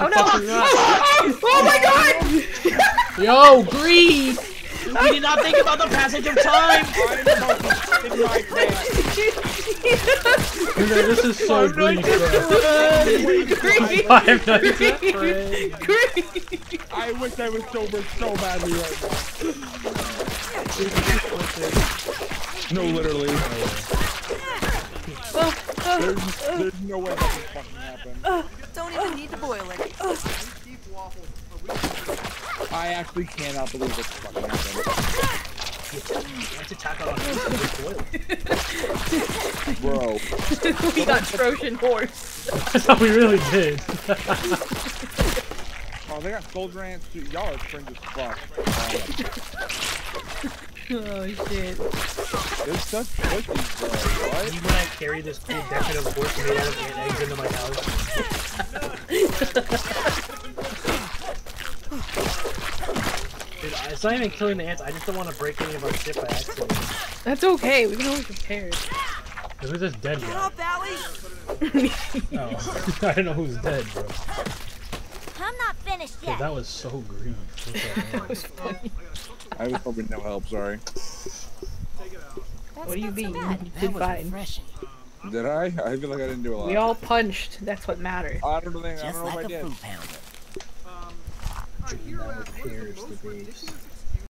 Oh no! Fucking not. oh my god! Yo, greed! We did not think about the passage of time! I'm about to stick my pants. Dude, this is so greed, bro. Green! Five Nights at Freddy's. I wish I was sober so badly right now. No, literally. There's, there's no way that can fucking happen. Don't even need to boil it. I actually cannot believe this fucking happened. Let's attack on the Bro. we got Trojan horse. That's how we really did. Oh, they got soldier ants too. Y'all are cringe as fuck. Oh shit. They're such pussies, bro. What? You when I carry this cool decorative horse made out of ant eggs into my house. Dude, it's not even killing the ants, I just don't want to break any of our shit by accident. That's okay. We can always repair it. Who's this dead Get guy? up, Allie! Oh, I don't know who's dead, bro. I'm not finished Dude, yet. that was so green. That was funny. I was hoping no help, sorry. That's What do you not so. You did fine. refreshing. Did I? I feel like I didn't do a lot. We all punched. That's what matters. I don't think I Just don't know like if I a did. food pounder. Now repairs the base.